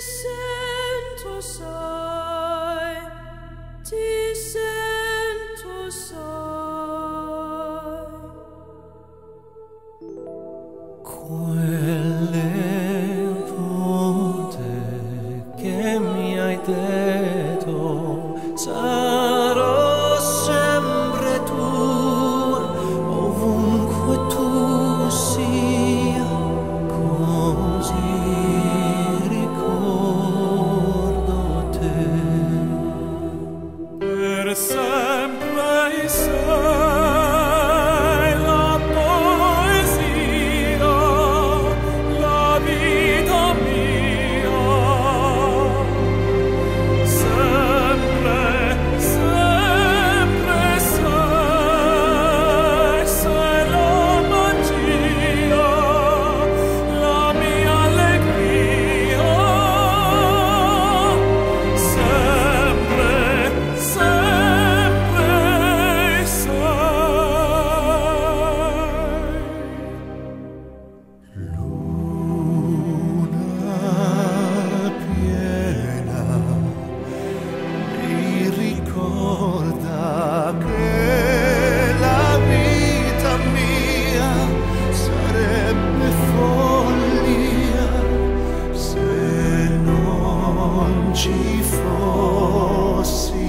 Sent us sai sempre sei onde fosse.